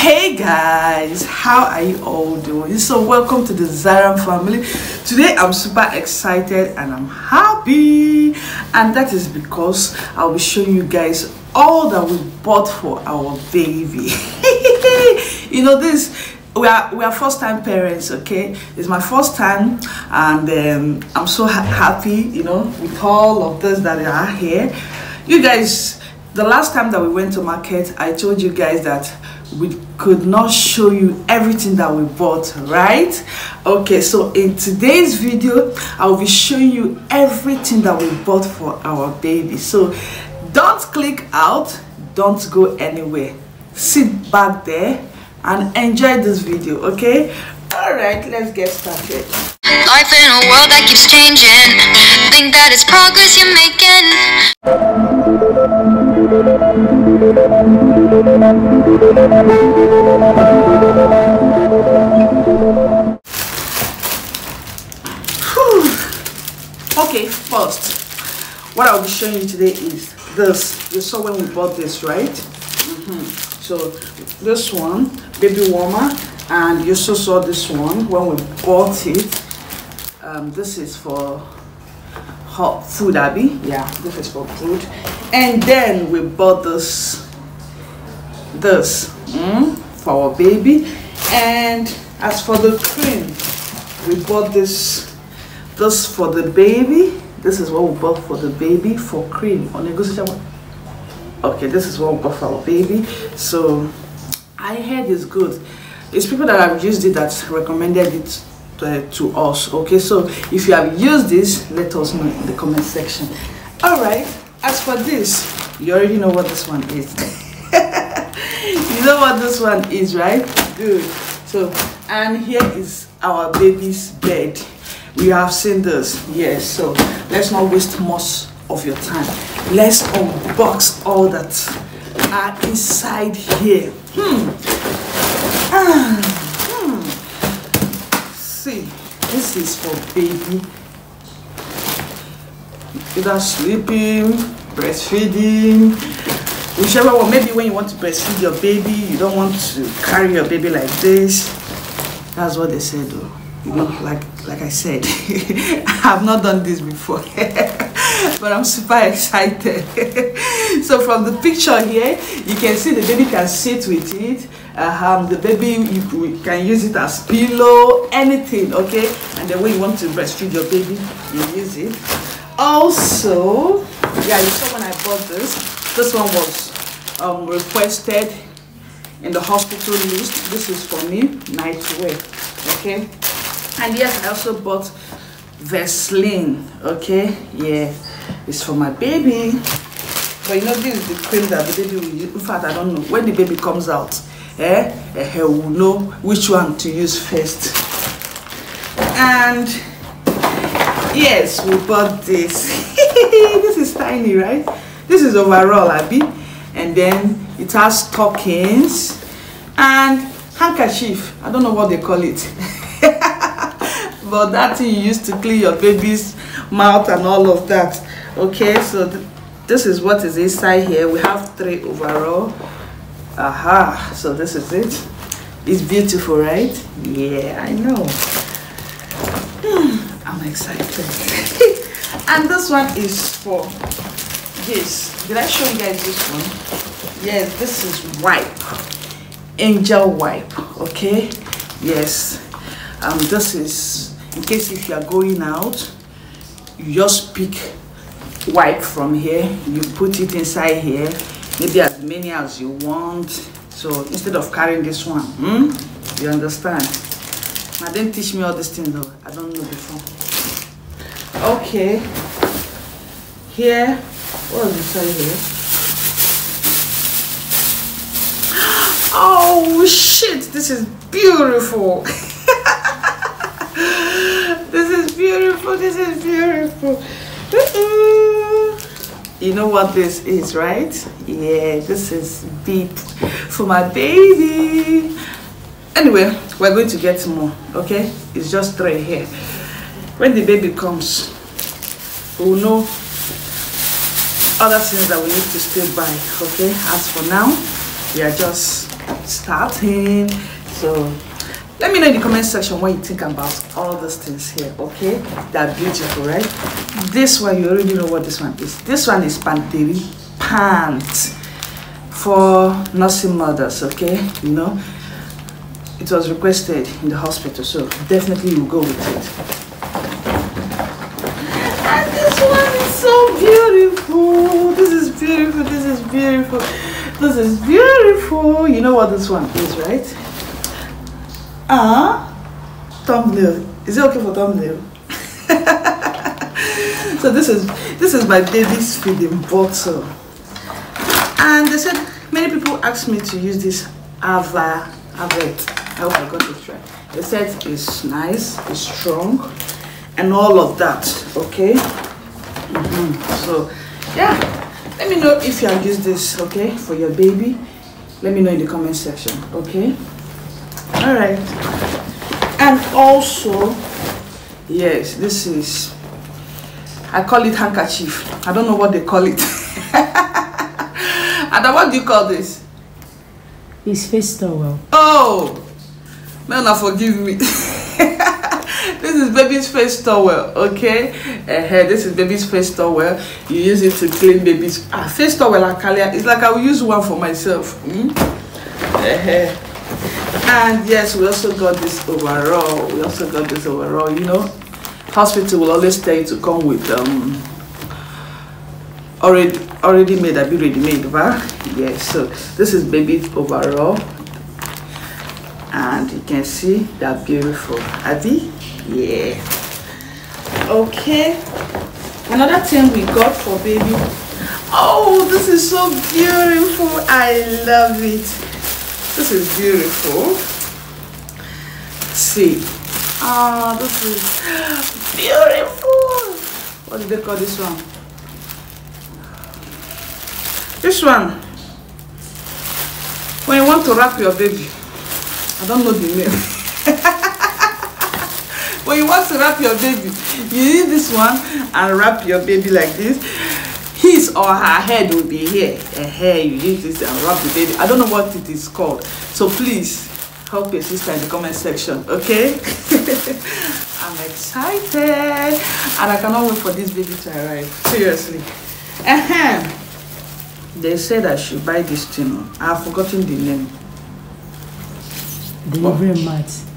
hey guys how are you all doing? So welcome to the Zaram family. Today i'm super excited and i'm happy. And that is because i'll be showing you guys all that we bought for our baby. You know this we are we are first time parents okay? It's my first time and um, i'm so ha happy you know with all of this that are here. You guys the last time that we went to market i told you guys that we could not show you everything that we bought right? Okay so in today's video i'll be showing you everything that we bought for our baby. So don't click out don't go anywhere. Sit back there and enjoy this video okay? All right let's get started. Life in a world that keeps changing. Think that it's progress you're making okay first what i'll be showing you today is this. You saw when we bought this right? Mm -hmm. so this one baby warmer and you also saw this one when we bought it. Um, this is for hot food abby. Yeah this is for food and then we bought this this mm, for our baby. And as for the cream we bought this this for the baby. This is what we bought for the baby for cream. Okay this is what we bought for our baby. So i heard it's good. It's people that have used it that recommended it uh, to us okay? So if you have used this let us know in the comment section. All right as for this you already know what this one is. You know what this one is right? Good. So and here is our baby's bed. We have seen this. Yes so let's not waste much of your time. Let's unbox all that are inside here. Hmm. Ah see this is for baby. Either sleeping breastfeeding. Whichever one maybe when you want to breastfeed your baby you don't want to carry your baby like this. That's what they said though. You know like like i said i have not done this before but i'm super excited. So from the picture here you can see the baby can sit with it. Uh, um, the baby you, can use it as pillow anything okay? And then when you want to breastfeed your baby you use it. Also yeah you saw when i bought this. This one was um, requested in the hospital list. This is for me nightwear okay? And yes i also bought Vaseline okay? Yeah it's for my baby. But you know this is the cream that the baby will use. In fact i don't know. When the baby comes out eh, eh, will know which one to use first. And yes, we bought this. this is tiny, right? This is overall, Abby. And then it has stockings and handkerchief. I don't know what they call it. but that thing you use to clean your baby's mouth and all of that. Okay, so th this is what is inside here. We have three overall aha so this is it it's beautiful right yeah i know i'm excited and this one is for this. Did i show you guys this one? Yes this is wipe. Angel wipe okay? Yes. Um this is in case if you are going out you just pick wipe from here. You put it inside here maybe as many as you want. So instead of carrying this one hmm? you understand? I didn't teach me all this thing though. I don't know before. Okay here? What it say here? Oh shit this is beautiful. This is beautiful this is beautiful. You know what this is right? Yeah this is beep for my baby. Anyway we're going to get more okay? It's just three here. When the baby comes we'll know other things that we need to still buy okay? As for now we are just starting. So let me know in the comment section what you think about all these things here okay? They're beautiful right? This one you already know what this one is. This one is panteri pants for nursing mothers okay? You know it was requested in the hospital so definitely you go with it. And this one so beautiful this is beautiful this is beautiful this is beautiful you know what this one is right ah uh, thumbnail is it okay for thumbnail so this is this is my baby's feeding bottle and they said many people asked me to use this Ava Avet. I hope I got it right. They said it's nice, it's strong, and all of that. Okay. Mm -hmm. So yeah, let me know if you have used this. Okay, for your baby. Let me know in the comment section. Okay. All right. And also, yes, this is. I call it handkerchief. I don't know what they call it. And what do you call this? It's face towel. Oh, man, now forgive me. this is baby's face towel, okay? Uh, this is baby's face towel. You use it to clean baby's ah, face towel. Akalia. It's like I will use one for myself. Mm? Uh, and yes, we also got this overall. We also got this overall. You know, hospital will always tell you to come with um already already made a be ready made right yes so this is baby overall and you can see they're beautiful abby yeah. Okay. Another thing we got for baby. Oh this is so beautiful. I love it. This is beautiful. See. Oh this is beautiful. What do they call this one? This one, when you want to wrap your baby, I don't know the name. when you want to wrap your baby, you use this one and wrap your baby like this. His or her head will be here. A hair, you use this and wrap the baby. I don't know what it is called. So please help your sister in the comment section, okay? I'm excited and I cannot wait for this baby to arrive. Seriously. Uh. They said I should buy this thing. I've forgotten the name. Delivery mat.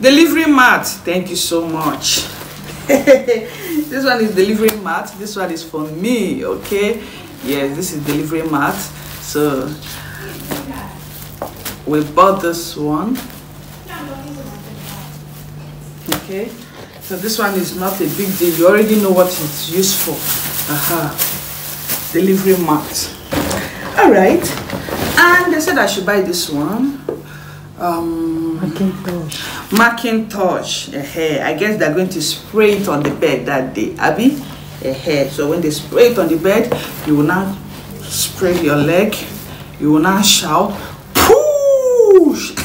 Delivery mat. Thank you so much. this one is delivery mat. This one is for me, okay? Yes, this is delivery mat. So we bought this one. Okay. So this one is not a big deal. You already know what it's used for. Aha. Delivery mat all right and they said i should buy this one um macintosh. Macintosh uh -huh. i guess they're going to spray it on the bed that day abby uh -huh. so when they spray it on the bed you will now spray your leg. You will now shout push!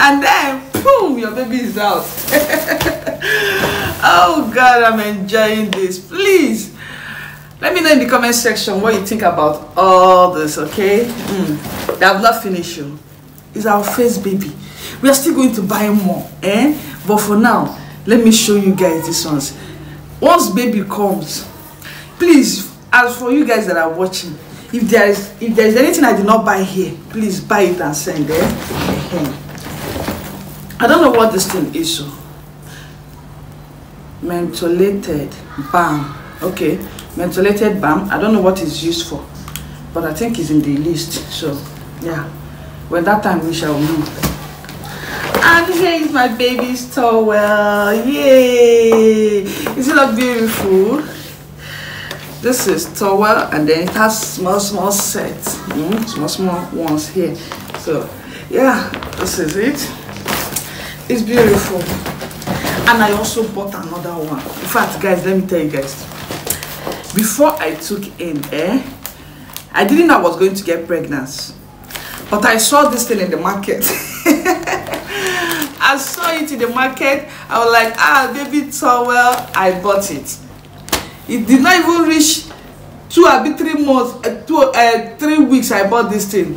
And then boom your baby is out. Oh god i'm enjoying this. Please let me know in the comment section what you think about all this okay? Mm. have not finished you it's our first baby. We are still going to buy more eh? But for now let me show you guys this ones. Once baby comes please as for you guys that are watching if there is if there is anything i did not buy here please buy it and send it eh? i don't know what this thing is so mentholated balm. Okay mentholated balm. I don't know what it's used for but i think it's in the list so yeah when that time we shall know and here is my baby's towel yay! Is it not beautiful? This is towel and then it has small small sets. Mm, small small ones here. So yeah this is it. It's beautiful. And i also bought another one. In fact guys let me tell you guys. Before I took in eh, I didn't know I was going to get pregnant. But I saw this thing in the market. I saw it in the market. I was like, ah, baby towel. I bought it. It did not even reach two abi three months uh, two uh, three weeks i bought this thing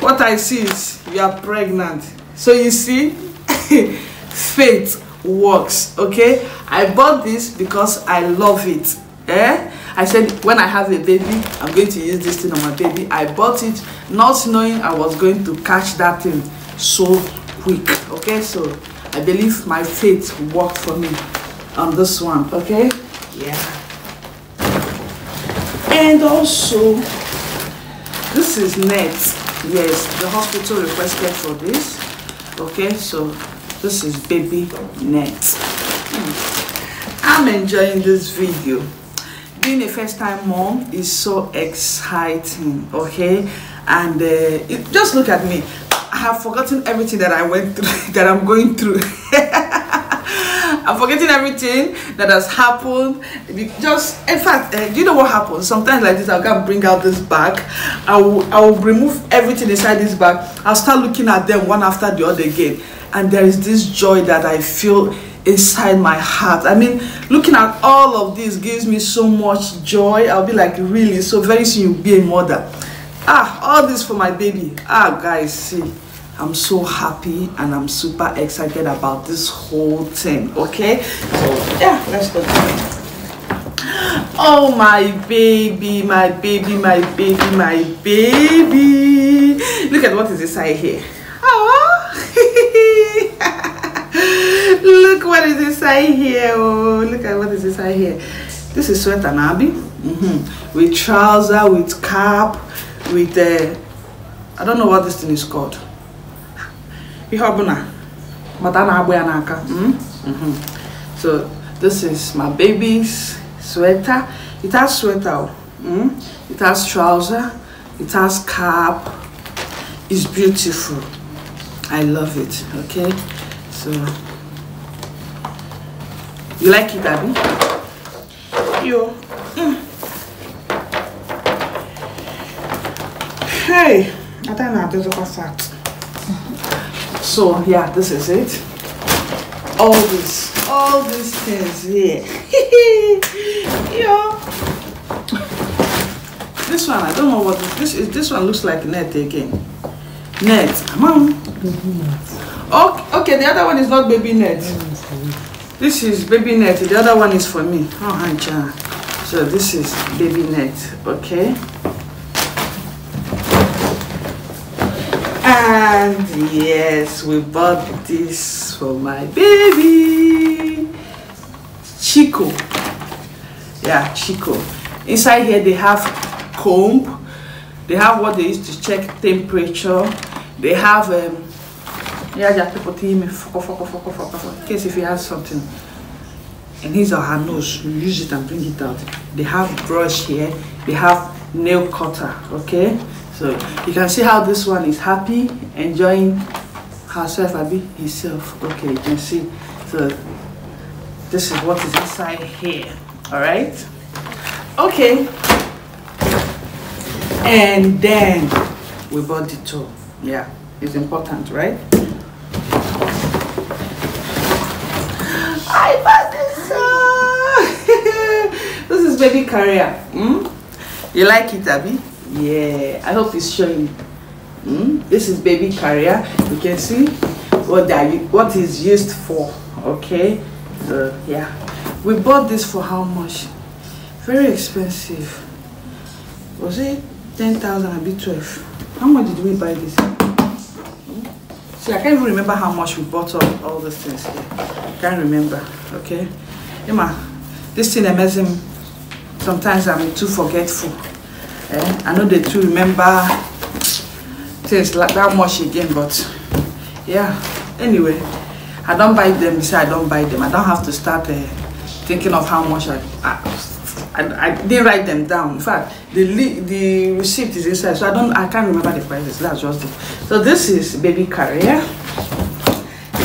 what i see is you are pregnant so you see faith works okay i bought this because i love it eh i said when i have a baby i'm going to use this thing on my baby. I bought it not knowing i was going to catch that thing so quick. Okay so i believe my faith worked for me on this one okay? Yeah. And also this is net yes the hospital requested for this. Okay so this is baby net. Hmm. i'm enjoying this video being a first time mom is so exciting okay and uh, it, just look at me i have forgotten everything that i went through that i'm going through I'm forgetting everything that has happened. Just, in fact, uh, you know what happens? Sometimes like this, I'll go bring out this bag. I will, I will remove everything inside this bag. I'll start looking at them one after the other again. And there is this joy that I feel inside my heart. I mean, looking at all of this gives me so much joy. I'll be like, really? So very soon you'll be a mother. Ah, all this for my baby. Ah, guys, see I'm so happy and I'm super excited about this whole thing. Okay, so yeah, let's go. Oh my baby, my baby, my baby, my baby. Look at what is inside here. Oh. Look what is inside here. Oh, look at what is inside here. This is sweater nabi. Mm -hmm. With trouser, with cap, with uh, I don't know what this thing is called ihe ọbụla mata na-agba ya n'aka hmm? mm-hmm. so this is my baby's sweater it has sweater mm? it has trouser it has cap it's beautiful i love it okay so you like it abby? Yo. Mm. hey i don't know this is fat so yeah this is it. All this. All these things here. Yeah this one i don't know what this is this one looks like net again. Net. Mom okay, okay the other one is not baby net this is baby net the other one is for me oh hi so this is baby net okay And yes, we bought this for my baby. Chicco. Yeah, Chicco. Inside here they have comb. They have what they use to check temperature. They have um yeah, just people tell me in case if he has something in his or her nose, you use it and bring it out. They have brush here. They have nail cutter, okay? So you can see how this one is happy, enjoying herself, Abi, himself. Okay, you can see. So this is what is inside here. All right. Okay. And then we bought the toe. Yeah, it's important, right? I bought this. this is baby carrier. Hmm? You like it, Abby? yeah i hope it's showing mm? this is baby carrier you can see what that what is used for okay so yeah we bought this for how much very expensive was it 10,000 a bit 12 how much did we buy this see i can't even remember how much we bought all, all these things here i can't remember okay emma this thing amazing sometimes i'm too forgetful eh? I know they too remember things like that much again, but yeah. Anyway, I don't buy them. Say I don't buy them. I don't have to start uh, thinking of how much I, I I, I didn't write them down. In fact, the the receipt is inside, so I don't I can't remember the prices. That's just it. So this is baby carrier,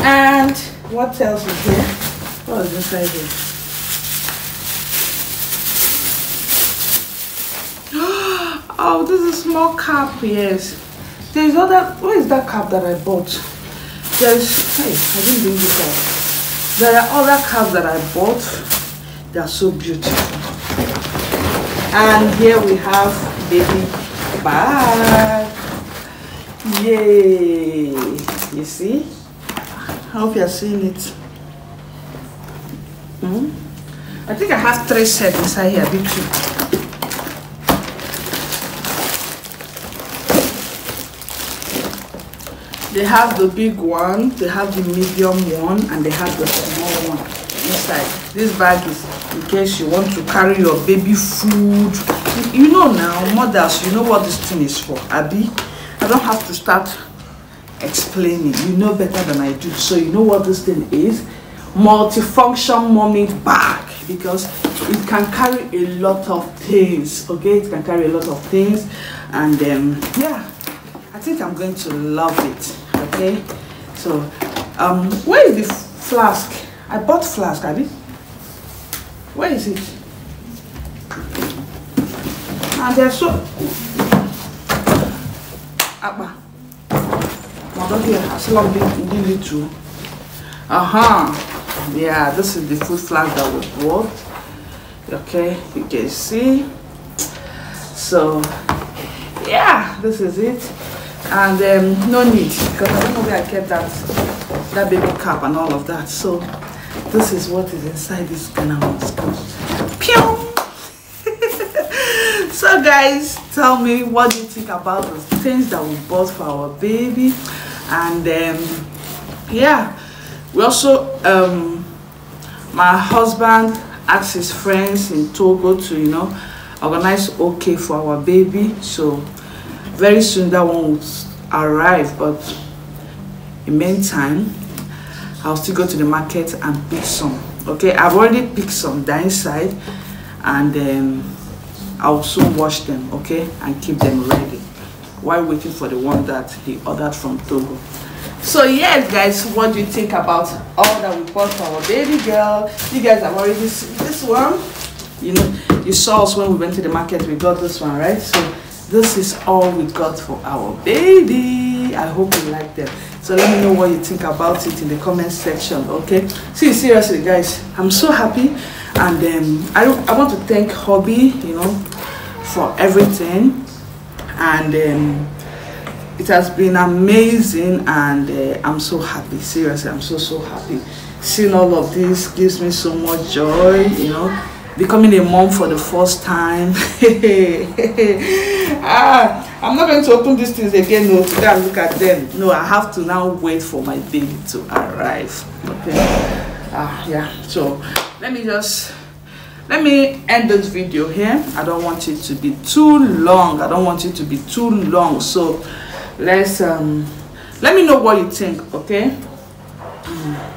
and what else is here? What is inside here? Oh, this is a small cap, yes. There's other, where is that cap that I bought? There's, hey, I didn't bring this out. There are other caps that I bought. They are so beautiful. and here we have baby bag yay you see i hope you're seeing it hmm? i think i have three sets inside here big two they have the big one they have the medium one and they have the small one inside. This bag is in case you want to carry your baby food. You know now mothers you know what this thing is for abby i don't have to start explaining. You know better than i do. So you know what this thing is? Multifunction mommy bag. Because it can carry a lot of things okay? It can carry a lot of things. And um yeah i think i'm going to love it okay so um where is the flask i bought flask abby where is it and they're so Abba. Mother here has long been really too. Uh-huh. Yeah, this is the food flask that we bought. Okay, you can see. So yeah, this is it. And um, no need because I don't know where I kept that that baby cap and all of that. So this is what is inside this Ghana Pew! so guys tell me what do you think about the things that we bought for our baby and um yeah we also um my husband asked his friends in togo to you know organize okay for our baby so very soon that one will arrive but in meantime i'll still go to the market and pick some okay i've already picked some down inside and um I'll soon wash them, okay, and keep them ready while waiting for the one that he ordered from Togo. So yes, guys, what do you think about all that we bought for our baby girl? You guys have already seen this one. You know, you saw us when we went to the market. We got this one, right? So this is all we got for our baby. I hope you like them. So let me know what you think about it in the comment section, okay? See, seriously, guys, I'm so happy and um, I, I want to thank hobby you know for everything and um, it has been amazing and uh, i'm so happy seriously i'm so so happy seeing all of this gives me so much joy you know becoming a mom for the first time. Ah i'm not going to open these things again no. To go look at them. No i have to now wait for my baby to arrive. Okay. Ah yeah. So let me just let me end this video here. I don't want it to be too long. I don't want it to be too long. So let's um let me know what you think okay? Mm,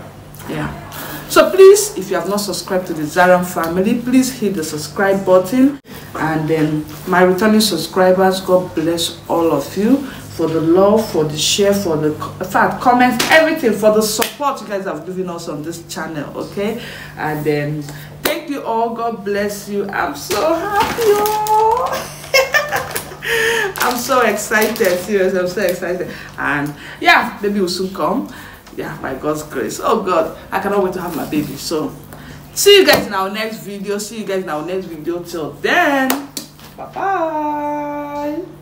so please if you have not subscribed to the zaram family please hit the subscribe button and then my returning subscribers god bless all of you for the love, for the share, for the fact comments, everything for the support you guys have given us on this channel. Okay, and then thank you all. God bless you. I'm so happy. Oh. I'm so excited. Serious, I'm so excited. And yeah, baby will soon come. yeah by god's grace. Oh god i cannot wait to have my baby. So see you guys in our next video. See you guys in our next video. Till then bye bye